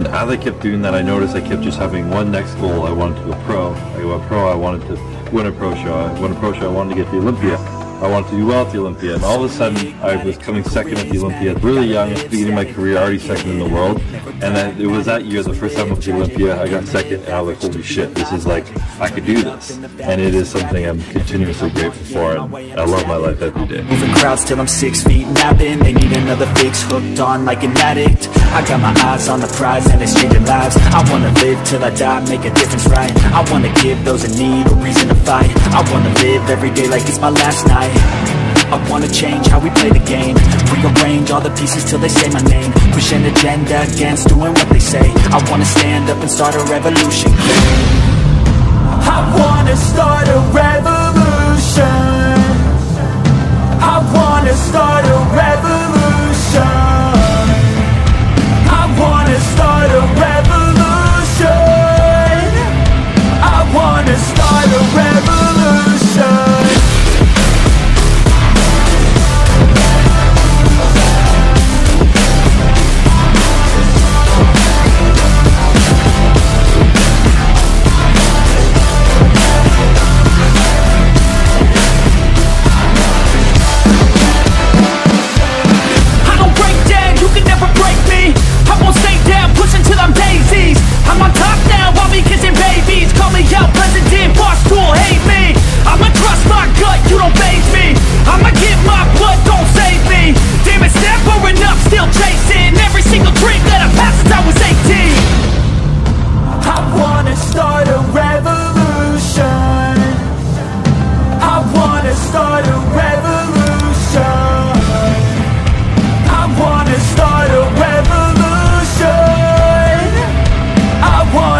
as I kept doing that, I noticed I kept just having one next goal. I wanted to go pro. I go pro. I wanted to win a pro show. I a pro show. I wanted to get the Olympia. I wanted to do well at the Olympia. And all of a sudden, I was coming second at the Olympia. Really young, at the beginning of my career, already second in the world. And then it was that year, the first time to the Olympia, I got second, and I was like, holy shit, this is like, I could do this. And it is something I'm continuously grateful for, and I love my life every day. Moving crowds till I'm six feet napping They need another fix, hooked on like an addict I got my eyes on the prize and it's changing lives I wanna live till I die, make a difference right I wanna give those in need a reason to fight I wanna live every day like it's my last night I wanna change how we play the game. Rearrange all the pieces till they say my name. Push an agenda against doing what they say. I wanna stand up and I start a revolution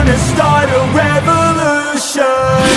gonna start a revolution.